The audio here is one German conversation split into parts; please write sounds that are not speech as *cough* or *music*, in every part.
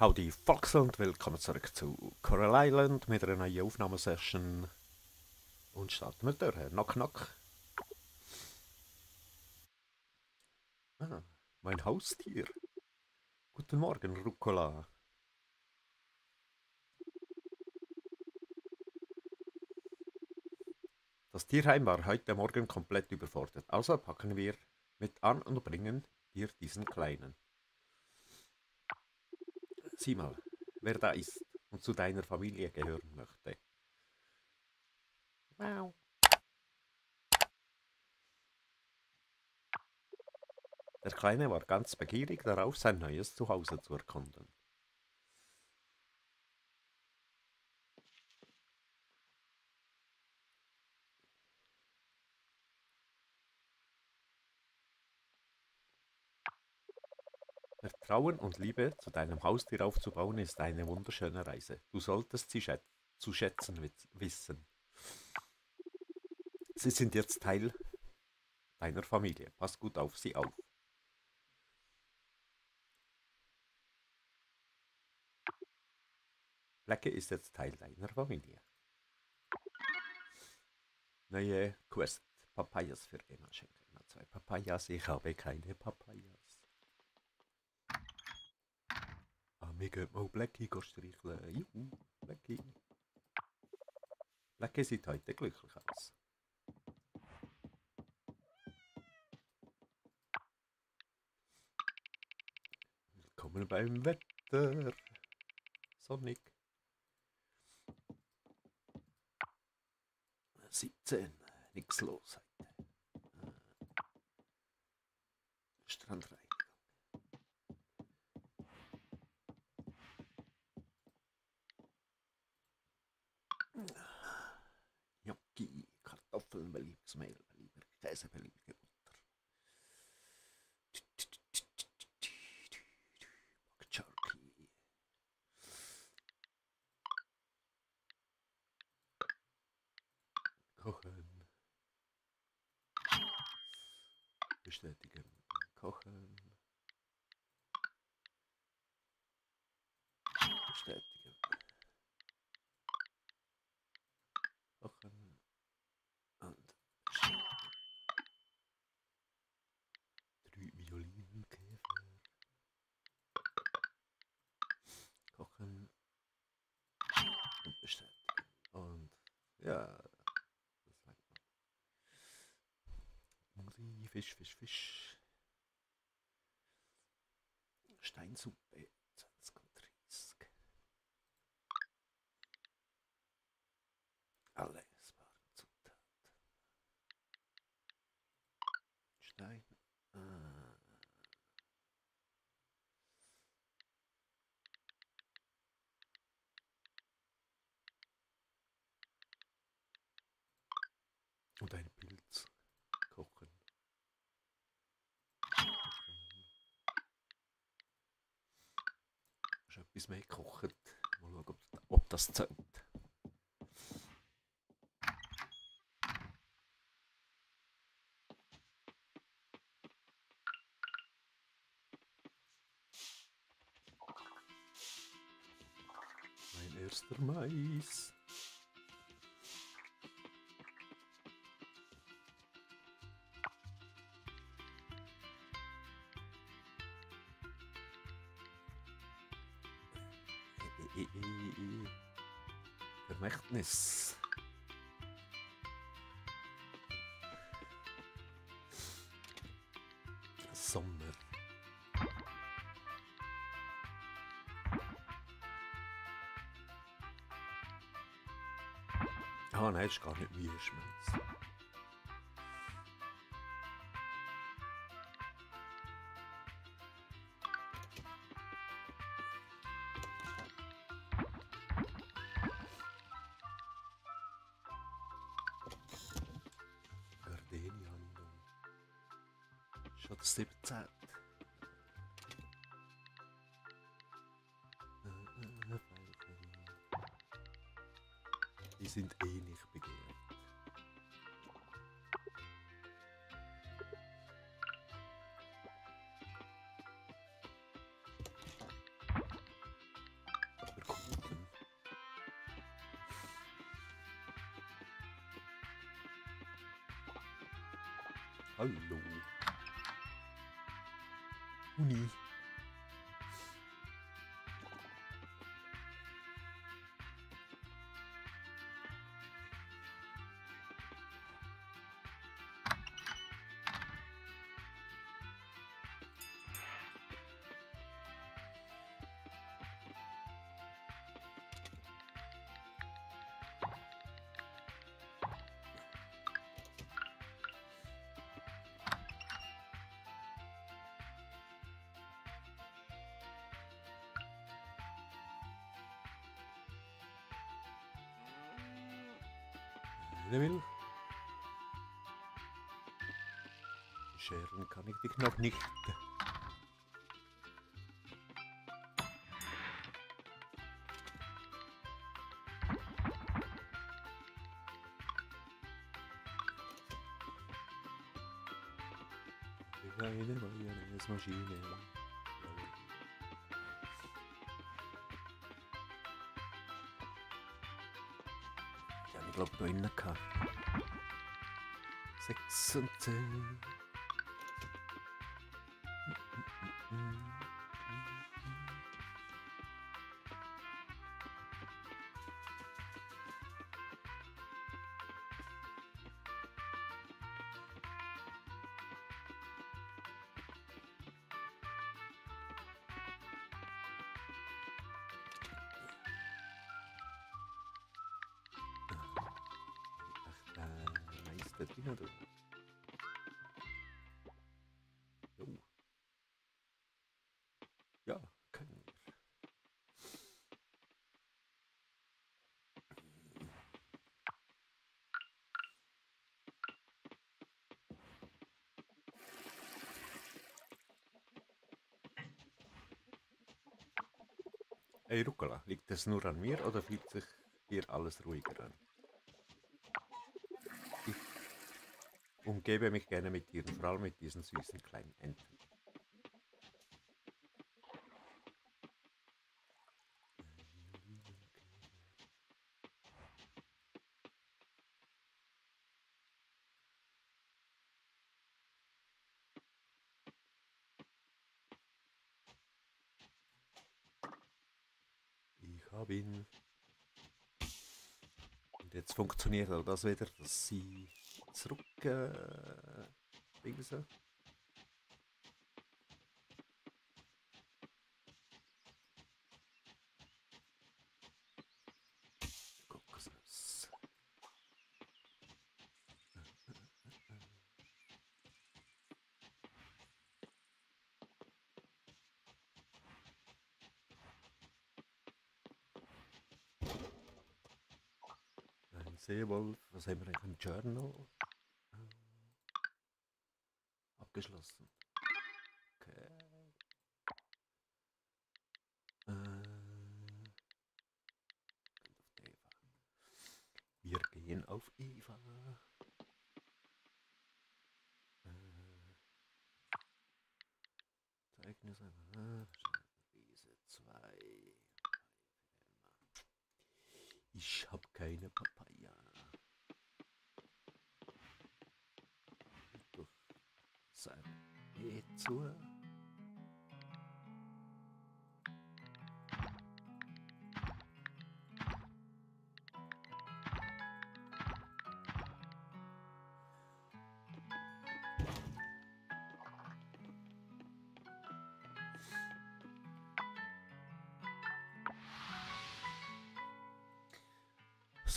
Howdy Fox und willkommen zurück zu Coral Island mit einer neuen Aufnahmesession. Und starten wir durch. Knock knock. Ah, mein Haustier. Guten Morgen, Rucola. Das Tierheim war heute Morgen komplett überfordert, also packen wir mit an und bringen dir diesen Kleinen. Sieh mal, wer da ist und zu deiner Familie gehören möchte. Wow. Der Kleine war ganz begierig darauf, sein neues Zuhause zu erkunden. Vertrauen und Liebe zu deinem Haustier aufzubauen ist eine wunderschöne Reise. Du solltest sie schät zu schätzen wissen. Sie sind jetzt Teil deiner Familie. Pass gut auf sie auf. Blacke ist jetzt Teil deiner Familie. Neue Quest. Papayas für Emma schenken. Zwei Papayas. Ich habe keine Papayas. Wir gehen mal Blackie streicheln. Juhu, Blackie. Blackie sieht heute glücklich aus. Willkommen beim Wetter. Sonnig. 17. Nichts los Fisch, Fisch, Fisch. Steinsuppe, 20 Alles waren Zutaten. Stein. Ah. Und ein Pilz kochen. Schon etwas mehr gekocht. Mal schauen, ob, ob das zählt. Mein erster Mais. Vermächtnis. Sommer. Ah nein, ist gar nicht Wieschmelz. Schon der 17. Die me Will? Scheren kann ich dich noch nicht. Eine Mayonnaise-Maschine. Ja, ich glaube, noch innen liegt das nur an mir oder fühlt sich hier alles ruhiger an? Ich umgebe mich gerne mit Tieren, vor allem mit diesen süßen kleinen Enten. Ich habe ihn. Und jetzt funktioniert auch das wieder, dass sie zurück. Äh, irgendwie so. Kokosnuss. Ein Seewolf, was haben wir eigentlich im Journal? Äh, Abgeschlossen.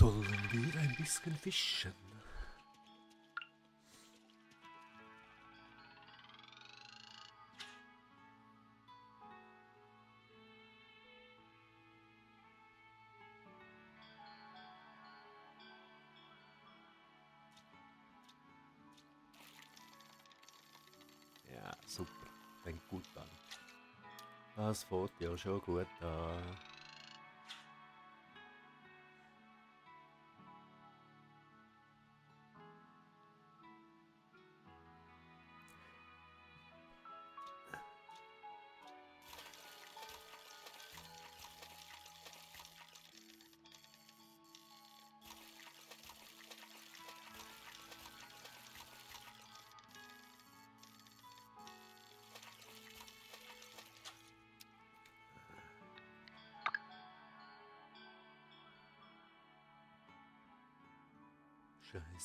Sollen wir ein bisschen fischen? Ja, super. Fängt gut an. Das fängt ja schon gut an.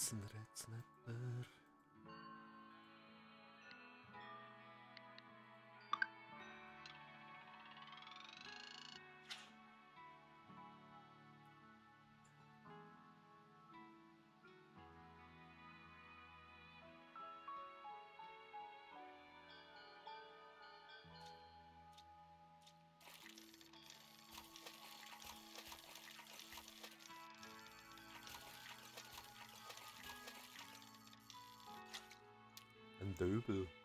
sınırı, sınırı. Ein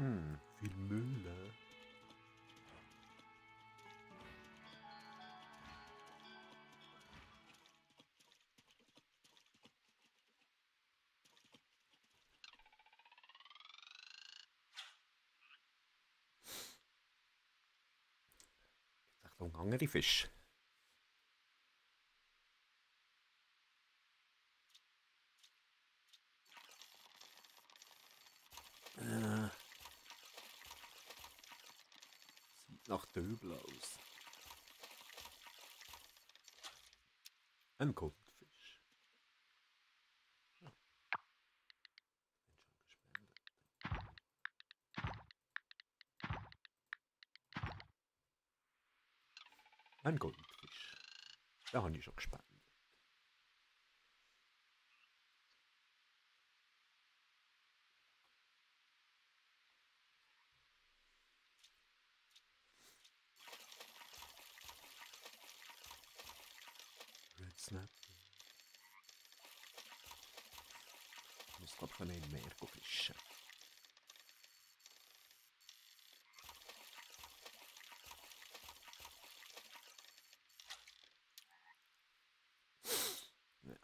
Hm, viel Müll. Achtung, andere Fisch. Äh. Döbel aus. Ein Goldfisch. Ja. Bin schon gespendet. Ein Goldfisch. Da habe ich schon gespannt. Red Snap. Ich muss glaube ich ein bisschen mehr fischen. Ja.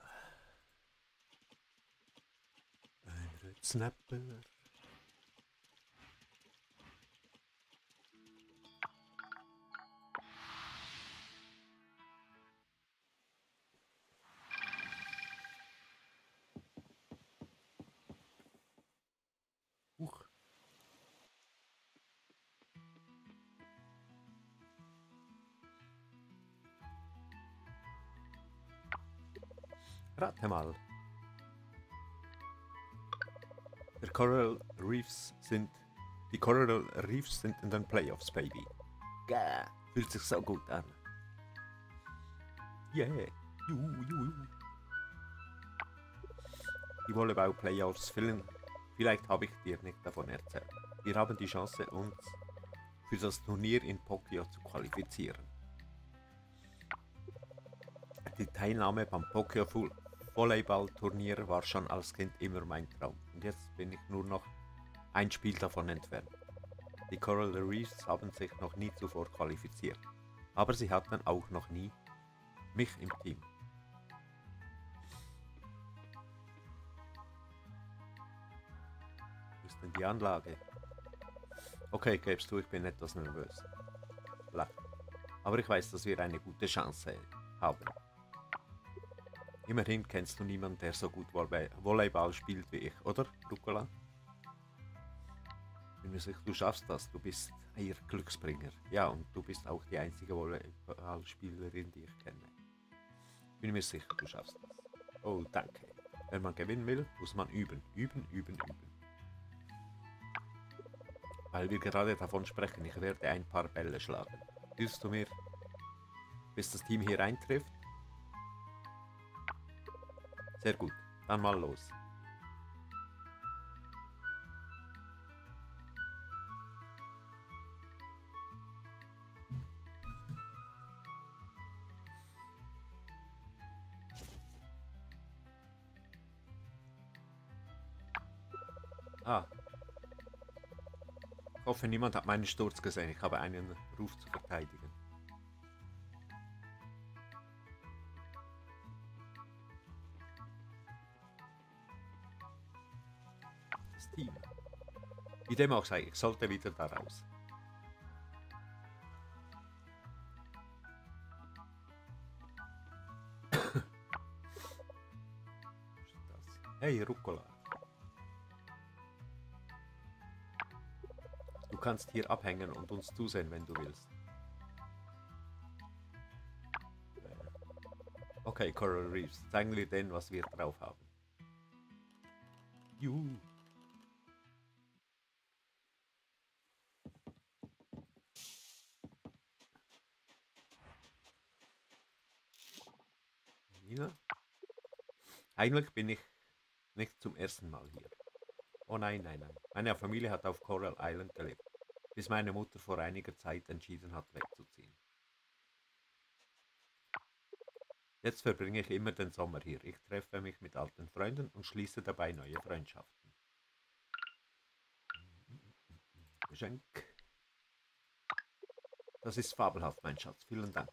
Ein Snapper. Huch. Rate mal. Der Coral Reefs sind. Die Coral Reefs sind in den Playoffs, Baby. Gäh, fühlt sich so gut an. Yeah. Juhu, juhu. Die Volleyball-Playoffs füllen Vielleicht habe ich dir nicht davon erzählt. Wir haben die Chance, uns für das Turnier in Tokio zu qualifizieren. Die Teilnahme beim Tokyo Full Volleyball-Turnier war schon als Kind immer mein Traum. Und jetzt bin ich nur noch ein Spiel davon entfernt. Die Coral Reefs haben sich noch nie zuvor qualifiziert. Aber sie hatten auch noch nie mich im Team. Wo ist denn die Anlage? Okay, gibst du, ich bin etwas nervös. Aber ich weiß, dass wir eine gute Chance haben. Immerhin kennst du niemanden, der so gut Volley- Volleyball spielt wie ich, oder, Rucola? Bin mir sicher, du schaffst das. Du bist ihr Glücksbringer. Ja, und du bist auch die einzige Volleyballspielerin, die ich kenne. Bin mir sicher, du schaffst das. Oh, danke. Wenn man gewinnen will, muss man üben, üben, üben, üben. Weil wir gerade davon sprechen, ich werde ein paar Bälle schlagen. Hilfst du mir, bis das Team hier eintrifft? Sehr gut, dann mal los. Ah. Ich hoffe, niemand hat meinen Sturz gesehen. Ich habe einen Ruf zu verteidigen. Wie dem auch sei, ich sollte wieder da raus. *coughs* Hey, Rucola. Du kannst hier abhängen und uns zusehen, wenn du willst. Okay, Coral Reefs, zeigen wir denen, was wir drauf haben. Juhu. Eigentlich bin ich nicht zum ersten Mal hier. Oh nein, nein, nein. Meine Familie hat auf Coral Island gelebt, bis meine Mutter vor einiger Zeit entschieden hat, wegzuziehen. Jetzt verbringe ich immer den Sommer hier. Ich treffe mich mit alten Freunden und schließe dabei neue Freundschaften. Geschenk. Das ist fabelhaft, mein Schatz. Vielen Dank.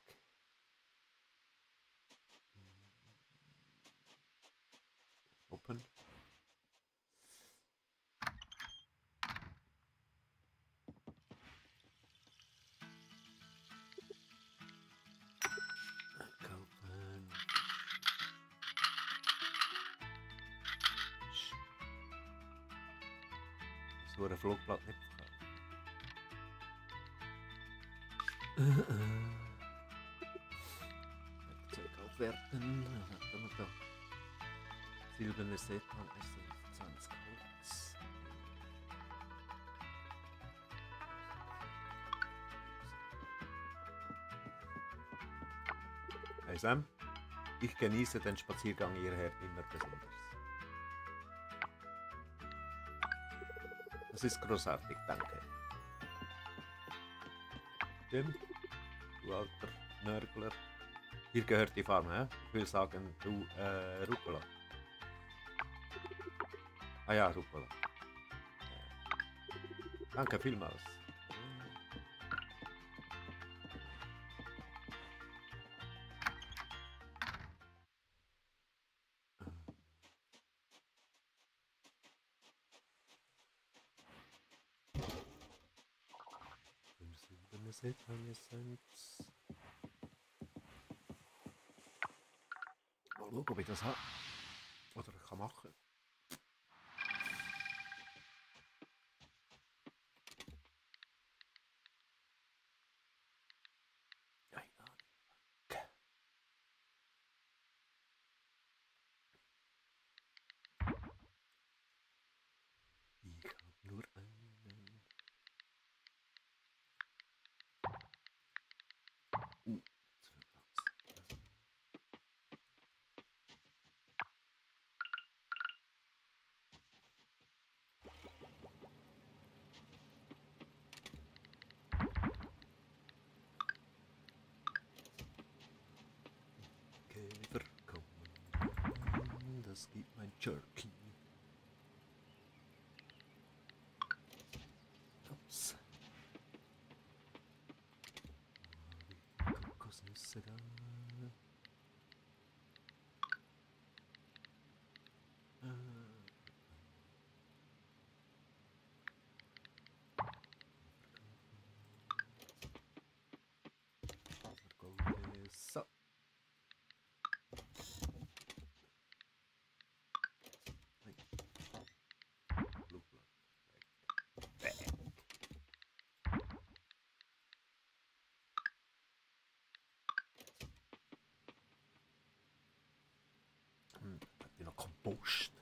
Sam, ich genieße den Spaziergang hierher immer besonders. Das ist großartig, danke. Jim, du alter Nörgler. Hier gehört die Farm, hä? Ich will sagen, du äh, Rucola. Ah ja, Rucola. Danke vielmals. Silberne Seetanessenz. Mal schauen, ob ich das habe. Oder kann machen. Sit Jerusalem die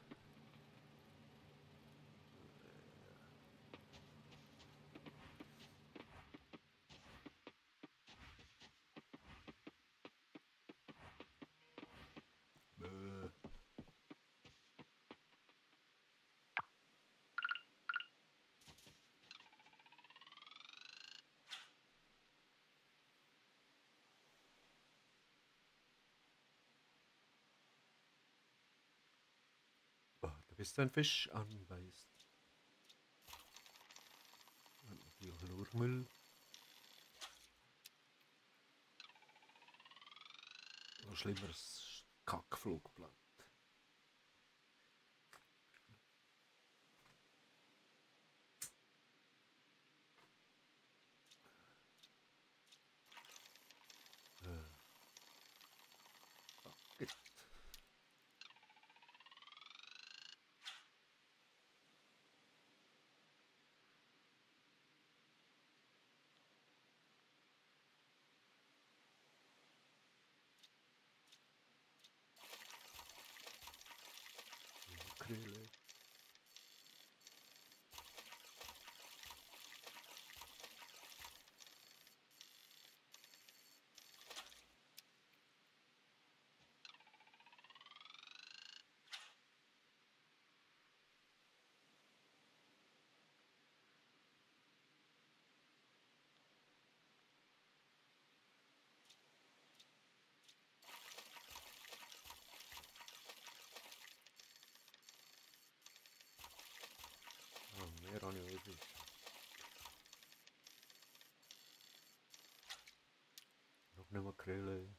bis dein Fisch anbeißt. Papiermüll. Noch schlimmeres Kackflugblatt. Oh, mehr habe ich auch nicht. Noch eine Makrele.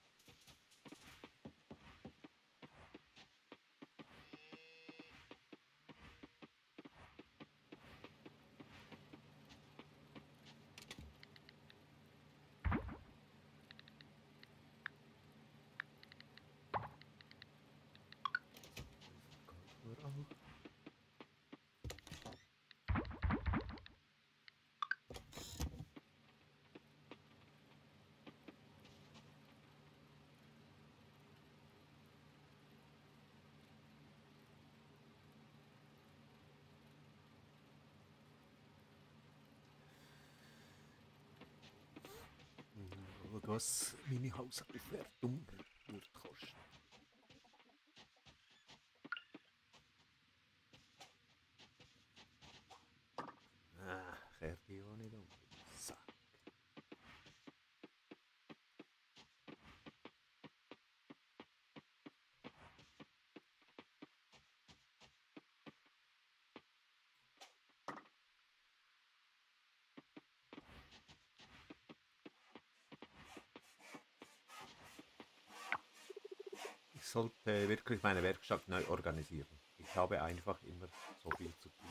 Nur auch. Mhm, Und was meine Hausaufwertung wird kosten. Ah, fertig auch nicht um. Sack. Ich sollte wirklich meine Werkstatt neu organisieren. Ich habe einfach immer so viel zu tun.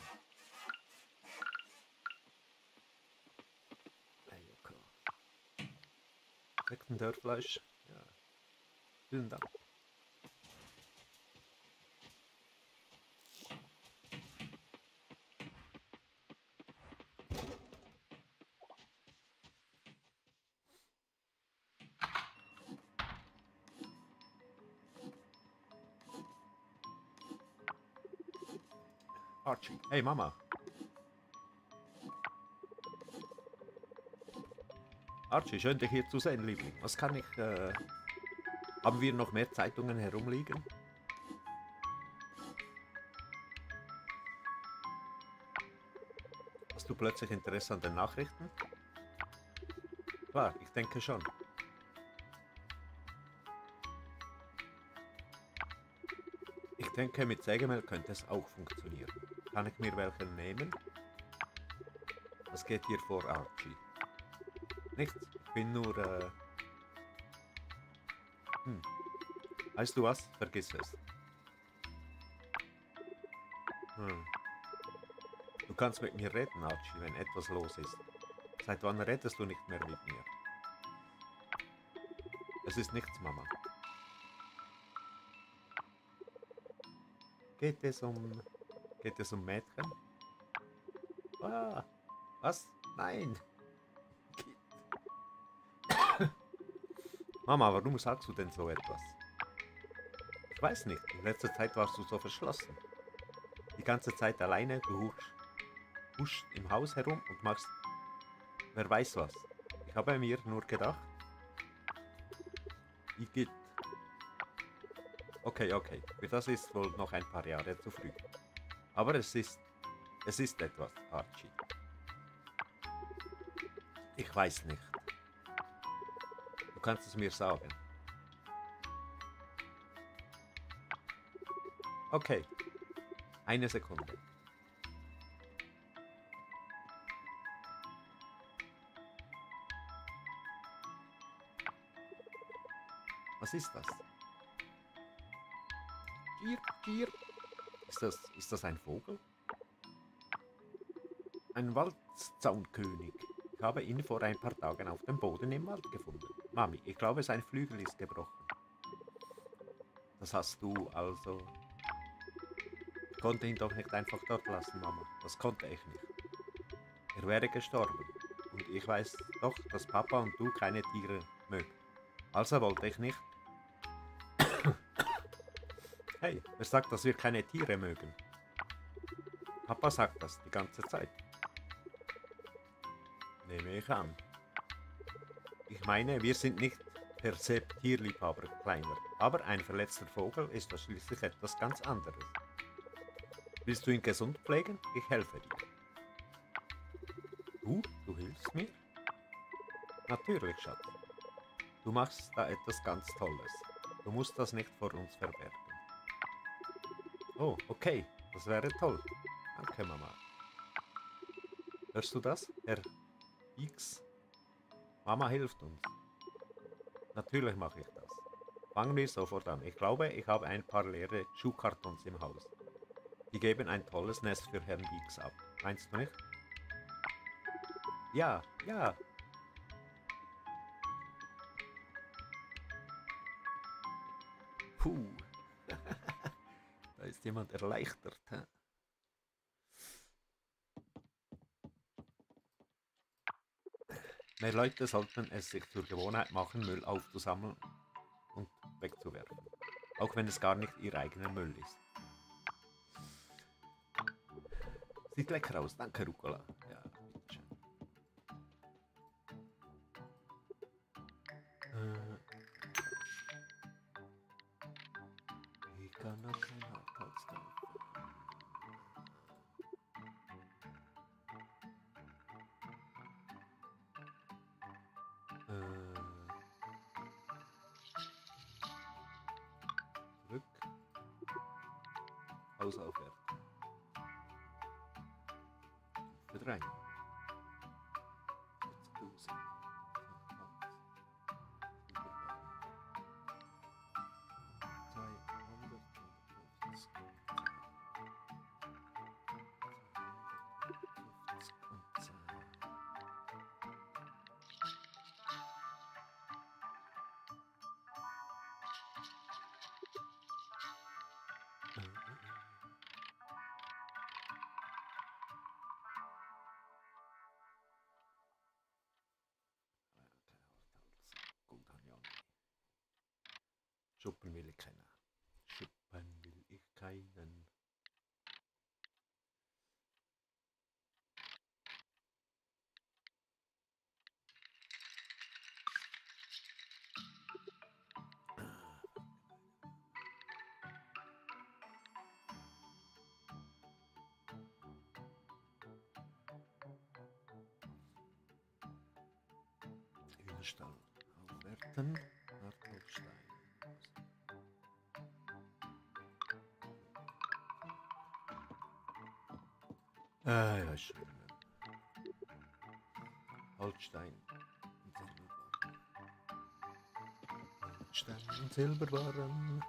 Schmeckt Dörrfleisch? Ja. Vielen Dank. Hey Mama. Archie, schön dich hier zu sehen, Liebling. Was kann ich... Äh... Haben wir noch mehr Zeitungen herumliegen? Hast du plötzlich Interesse an den Nachrichten? Klar, ich denke schon. Ich denke, mit Sägemel könnte es auch funktionieren. Kann ich mir welchen nehmen? Was geht hier vor, Archie? Nichts. Ich bin nur. Äh... Hm. Weißt du was? Vergiss es. Hm. Du kannst mit mir reden, Archie, wenn etwas los ist. Seit wann redest du nicht mehr mit mir? Es ist nichts, Mama. Geht es um. Geht es um Mädchen? Ah, was? Nein. *coughs* Mama, warum sagst du denn so etwas? Ich weiß nicht. In letzter Zeit warst du so verschlossen. Die ganze Zeit alleine, du huschst, im Haus herum und machst wer weiß was. Ich habe mir nur gedacht, Igitt. Okay, okay. Für das ist wohl noch ein paar Jahre zu früh. Aber es ist, es ist etwas, Archie. Ich weiß nicht. Du kannst es mir sagen. Okay. Eine Sekunde. Was ist das? Gier, gier. Ist das, ist das ein Vogel? Ein Waldzaunkönig. Ich habe ihn vor ein paar Tagen auf dem Boden im Wald gefunden. Mami, ich glaube, sein Flügel ist gebrochen. Das hast du also... Ich konnte ihn doch nicht einfach dort lassen, Mama. Das konnte ich nicht. Er wäre gestorben. Und ich weiß doch, dass Papa und du keine Tiere mögen. Also wollte ich nicht. Hey, wer sagt, dass wir keine Tiere mögen? Papa sagt das die ganze Zeit. Nehme ich an. Ich meine, wir sind nicht per se Tierliebhaber kleiner, aber ein verletzter Vogel ist das schließlich etwas ganz anderes. Willst du ihn gesund pflegen? Ich helfe dir. Du? Du hilfst mir? Natürlich, Schatz. Du machst da etwas ganz Tolles. Du musst das nicht vor uns verbergen. Oh, okay. Das wäre toll. Danke, Mama. Hörst du das, Herr X? Mama hilft uns. Natürlich mache ich das. Fangen wir sofort an. Ich glaube, ich habe ein paar leere Schuhkartons im Haus. Die geben ein tolles Nest für Herrn X ab. Meinst du nicht? Ja, ja. Ist jemand erleichtert. Hä? Mehr Leute sollten es sich zur Gewohnheit machen, Müll aufzusammeln und wegzuwerfen. Auch wenn es gar nicht ihr eigener Müll ist. Sieht lecker aus, danke Rucola. Hühnerstall aufwerten. Hartholzstein. Ah, ja, schön. Holzstein und Silberbarren.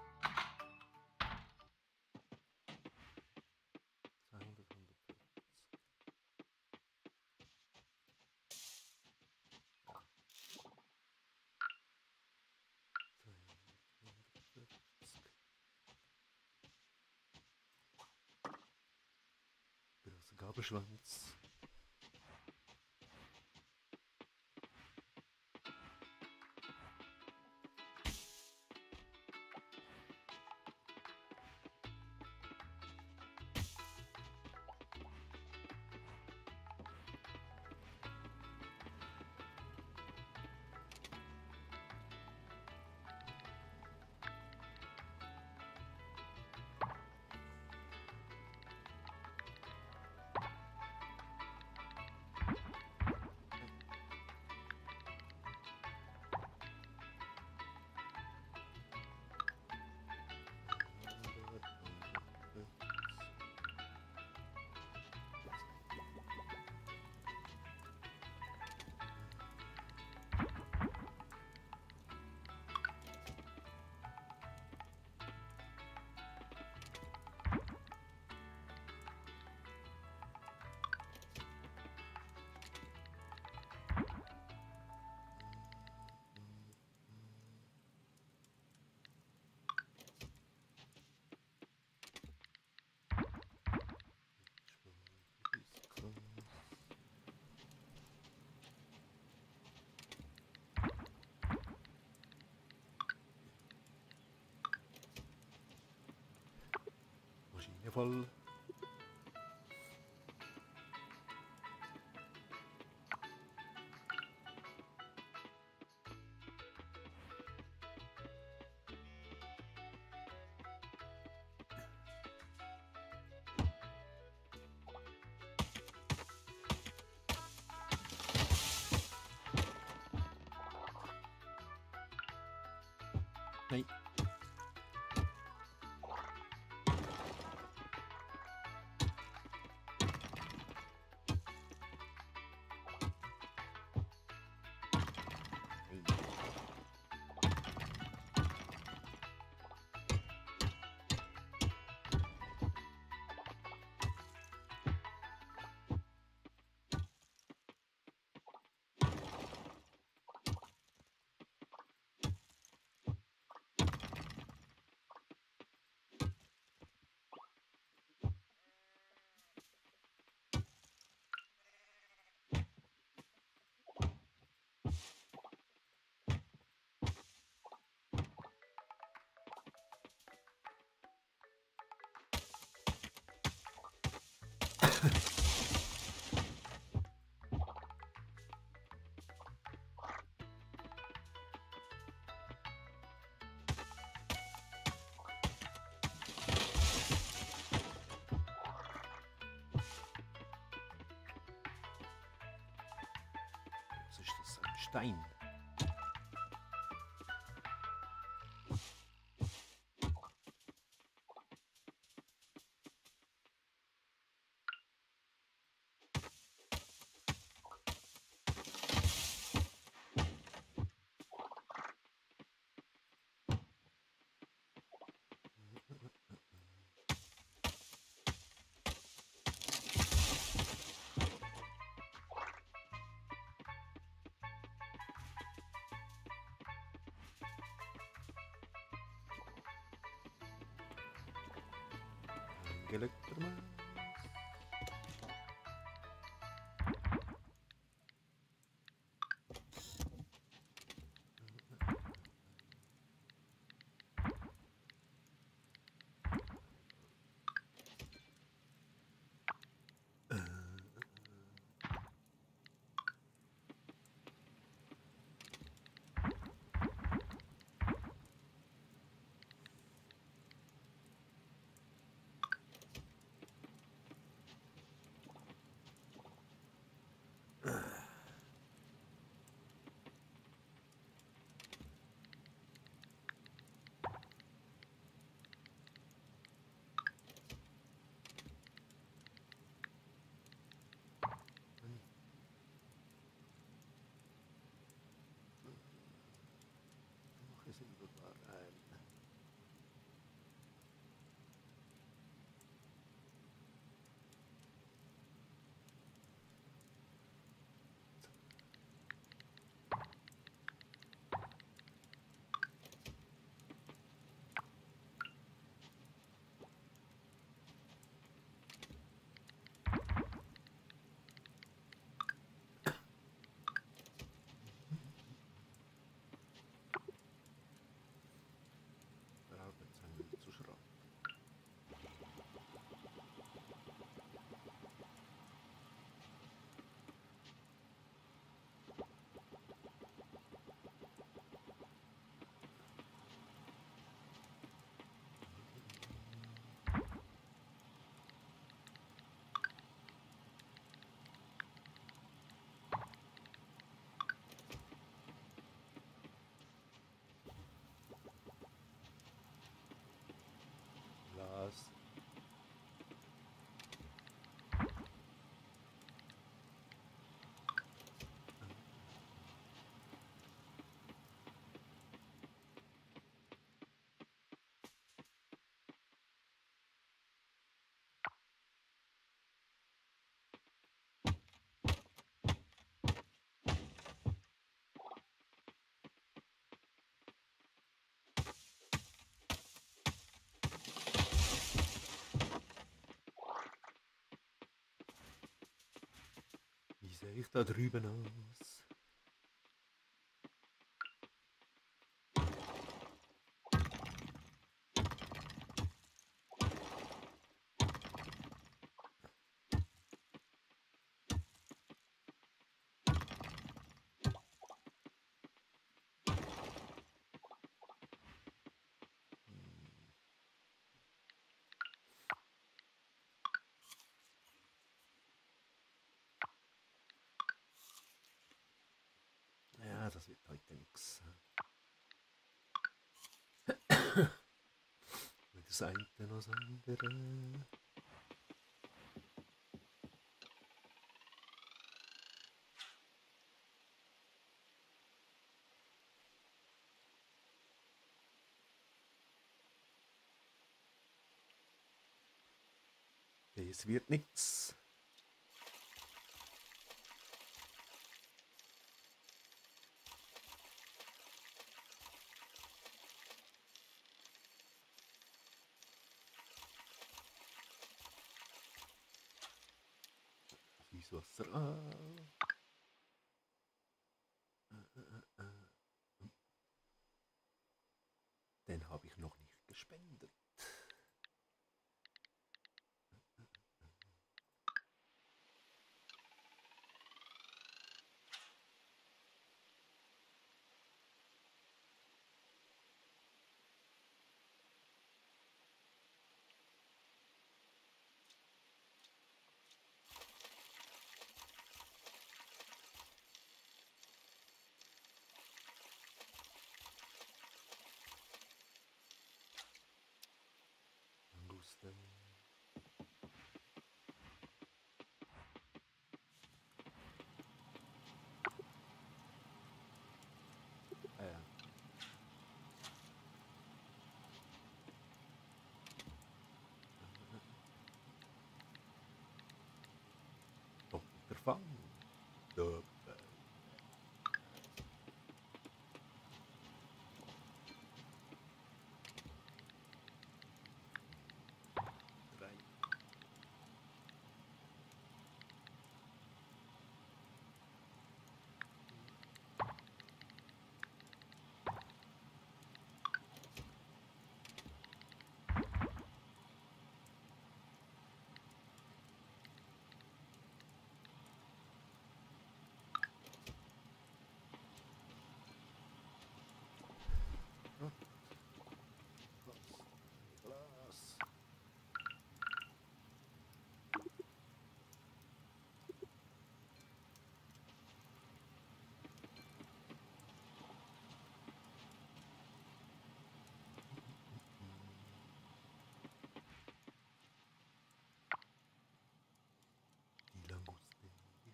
Nifl Stein. gelectromagnetic sehe ich da drüben aus? Das wird heute nichts. Das eine noch das andere. Es wird nichts.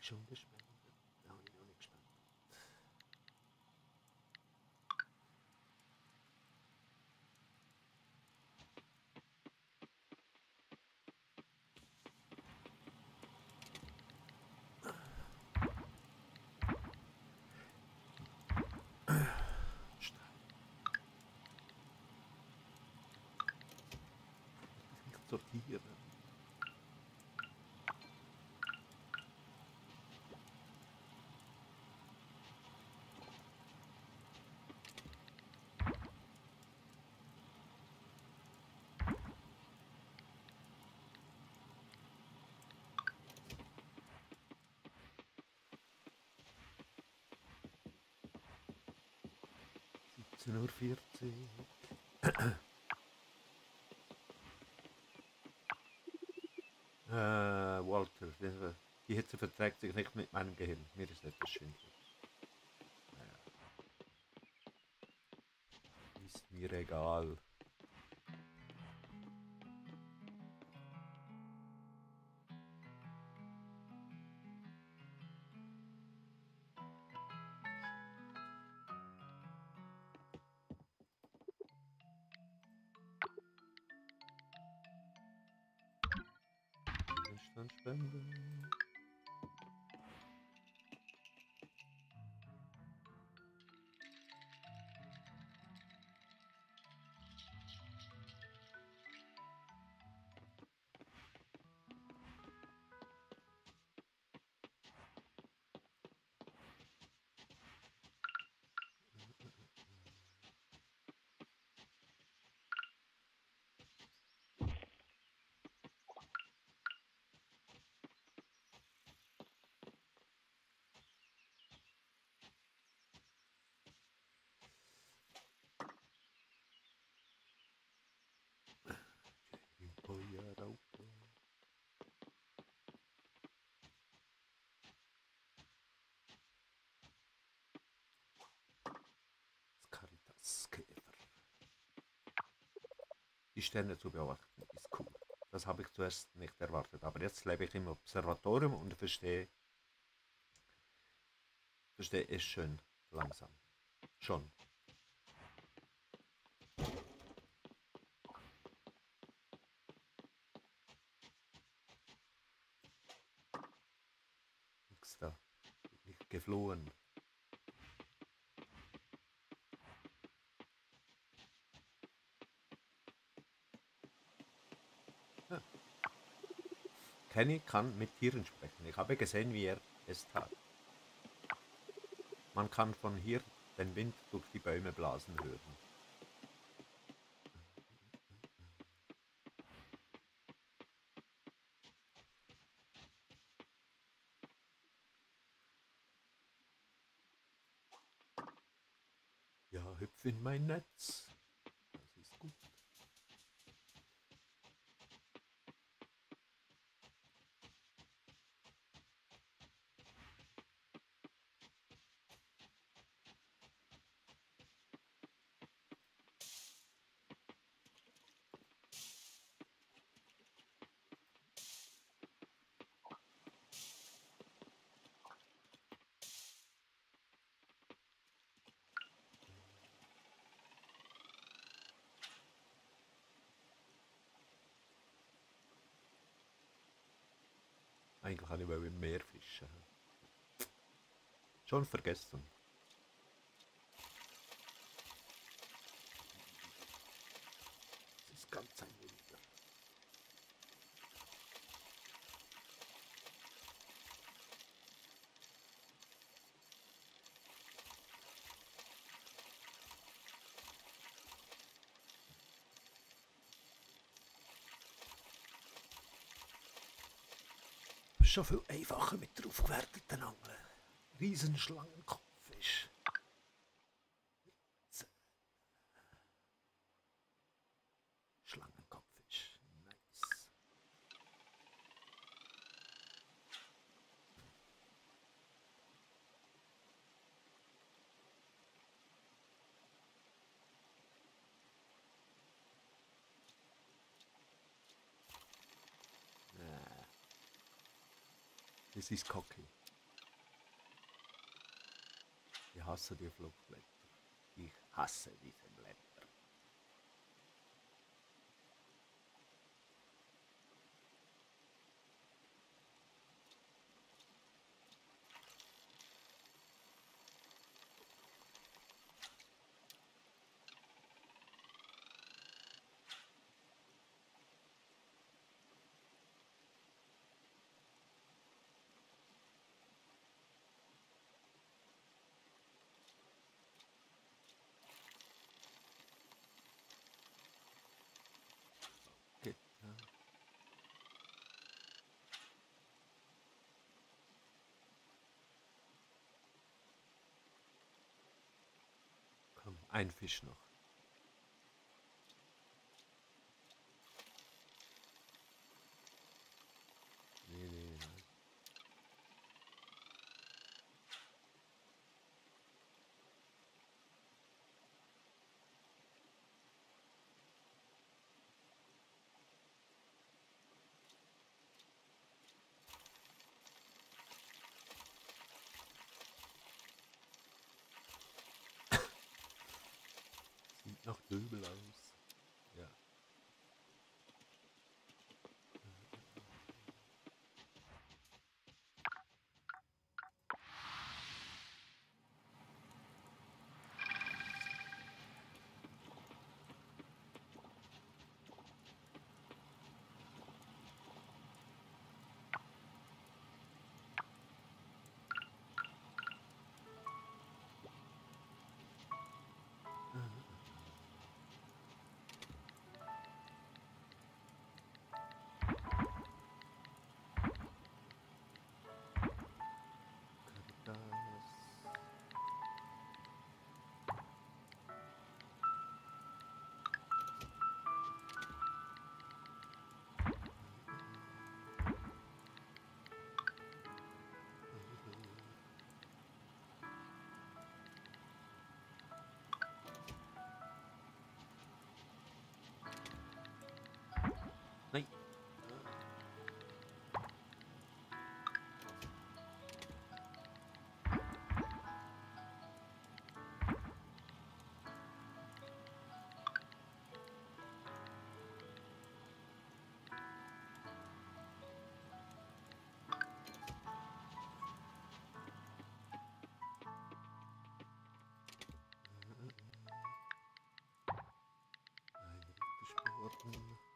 schon gespannt. Da bin ich auch nicht gespannt. Doch hier. Ne? 15.40 Uhr. äh, Walter, die Hitze verträgt sich nicht mit meinem Gehirn. Mir ist etwas schwindelig. Naja. Äh, ist mir egal. Die Sterne zu beobachten ist cool. Das habe ich zuerst nicht erwartet, aber jetzt lebe ich im Observatorium und verstehe, verstehe es schön langsam. Schon. Kenny kann mit Tieren sprechen. Ich habe gesehen, wie er es tat. Man kann von hier den Wind durch die Bäume blasen hören. Ja, hüpf in mein Netz. Das ist gut. Eigentlich habe ich im Meer fischen. Schon vergessen. Das ist ganz ein Wunder. Schon viel einfacher mit der aufgewerteten Angel. Riesenschlangenkopffisch. Schlangenkopffisch. Nice. Äh. Ist kacke. city of look like. Ich hasse diesen Land. Ein Fisch noch. Nach Döbel aus. Dortmund.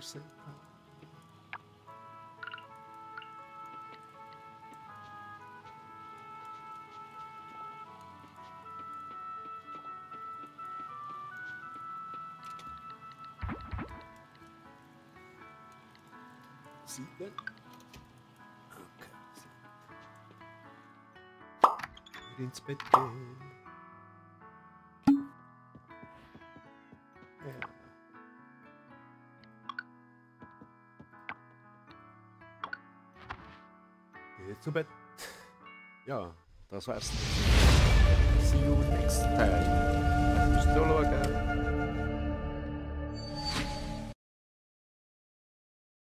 Signal. Sieben. Okay. Wieder Ja, das war's. See you next time. Bis schauen.